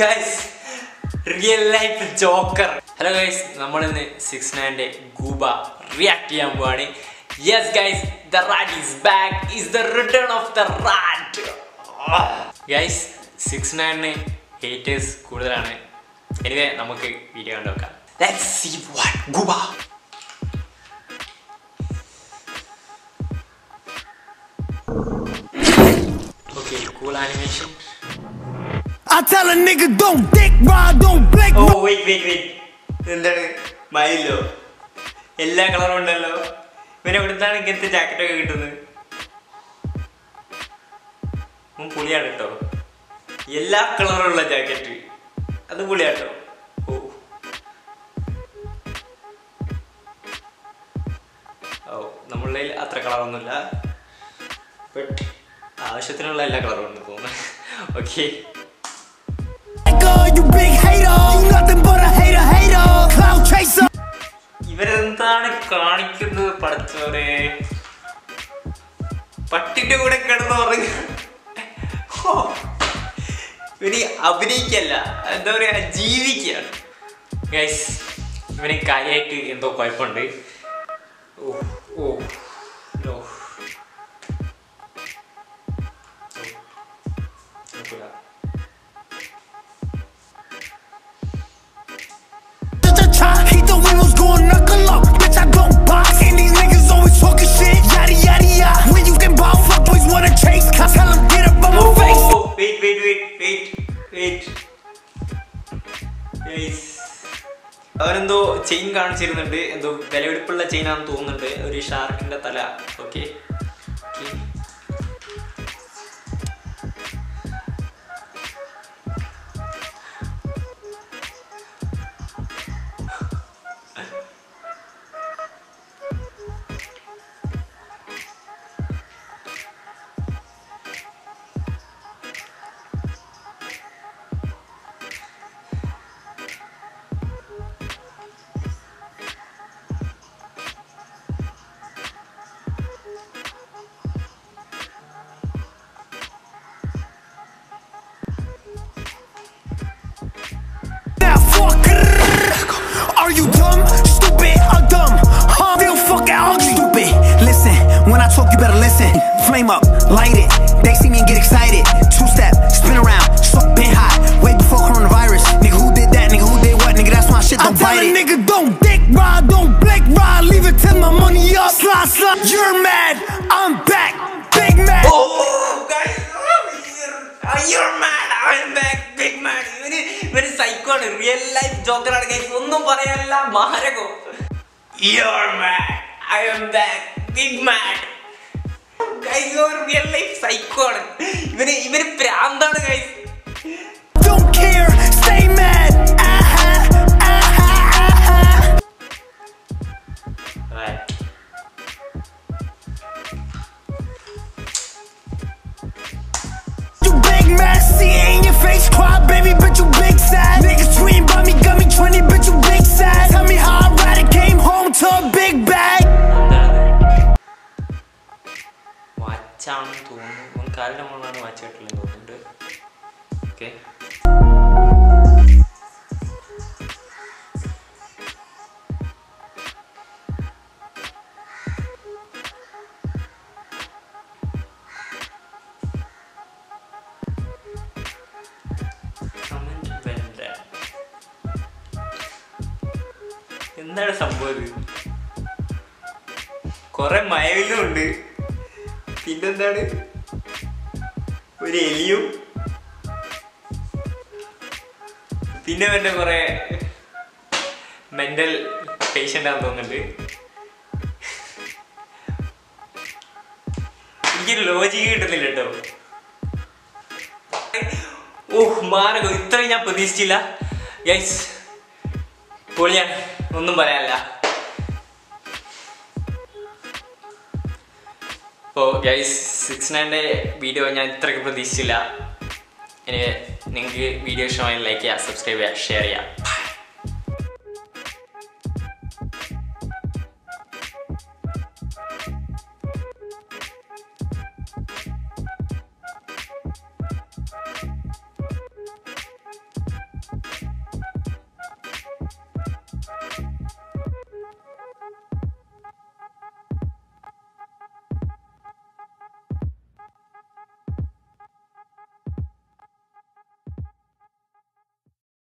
Guys real life joker hello guys നമ്മളിന്ന് six നയന്റെ Gooba react ചെയ്യാൻ പോവാണ്. Yes guys the rat is back is the return of the rat guys six നയനിന് haters കൂടുതലാണ്. Anyway നമുക്ക് video കണ്ടു നോക്കാം let's see what Gooba. Okay cool animation I tell a nigga don't dick ride, don't blink. Oh wait wait wait എന്താണ് മയിലോ? എല്ലാ കളറും ഉണ്ടല്ലോ. ഇവനെ എവിടുന്നാണ് ഇങ്ങനത്തെ ജാക്കറ്റ് ഒക്കെ കിട്ടുന്നത്? പുളിയാണ് കേട്ടോ. എല്ലാ കളറുള്ള ജാക്കറ്റ് അത് പുളിയാട്ടോ. ഓ. ഓ നമ്മളുടെ അത്ര കളറൊന്നുമില്ല ബട്ട് ആവശ്യത്തിനുള്ള എല്ലാ കളറും ഉണ്ട് തോന്നുന്നു ഓക്കെ. ഇവരെന്താണ് കാണിക്കുന്നത് പഠിച്ചോരെ പട്ടിന്റെ കൂടെ കിടന്ന് ഉറങ്ങ. ഇവന് അഭിനയിക്കല്ല. എന്താ പറയാ ജീവിക്കുകയാണ്. ഇവന് കാര്യമായിട്ട് എന്തോ കുഴപ്പമുണ്ട്. ഓ ഓ. അവരെന്തോ ചെയിൻ കാണിച്ചിരുന്നുണ്ട്. എന്തോ വിലപിടിപ്പുള്ള ചെയിനാണെന്ന് തോന്നുന്നുണ്ട്. ഒരു ഷാർക്കിന്റെ തല. Flame up, light it. They see me and get excited. Two step, spin around, so been hot. Way before coronavirus. Nigga, who did that? Nigga, who did what? Nigga, that's why shit don't bite it. nigga, don't dick ride, don't blink ride. Leave it till my money up. Slide, slide. You're mad, I'm back. Big mad. ഇവന് സൈക്കോണ് real life ജോക്കറാണ് guys ഒന്നും പറയാനില്ല മാരകോ You're mad. I am back. Big mad. Guys, ഒരു real life psycho ആണ് ഇവന് ഇവന് പ്രാന്താണ് guys Don't care, stay mad. Ah-ha, ah-ha, ah-ha. You big mad, see it in your face, cry, baby, but you big sad. Niggas tweeting about me, got me trendy, but you big sad. Tell me how I ride it, came എന്താണ് സംഭവം ഇത്. കുറെ മയവിലും ഉണ്ട്. പിന്നെന്താണ്? ഒരു എലിയും. പിന്നെ പിന്നെ കുറെ മെന്റൽ പേഷ്യന്റ് ആണെന്ന് തോന്നുന്നുണ്ട്. എനിക്കൊരു ലോജിക്ക് കിട്ടുന്നില്ല കേട്ടോ ഓഹ് മാരകം ഇത്രയും ഞാൻ പ്രതീക്ഷിച്ചില്ല. ഗൈസ് പൊളിയാണ് ഒന്നും പറയാനില്ല. ഇപ്പോൾ ഗൈസ് സിക്സ് നയന്റെ വീഡിയോ ഞാൻ ഇത്രയ്ക്ക് പ്രതീക്ഷിച്ചില്ല. ഇനി നിങ്ങൾക്ക് വീഡിയോ ഇഷ്ടമായി ലൈക്ക് ചെയ്യുക സബ്സ്ക്രൈബ് ചെയ്യുക ഷെയർ ചെയ്യുക.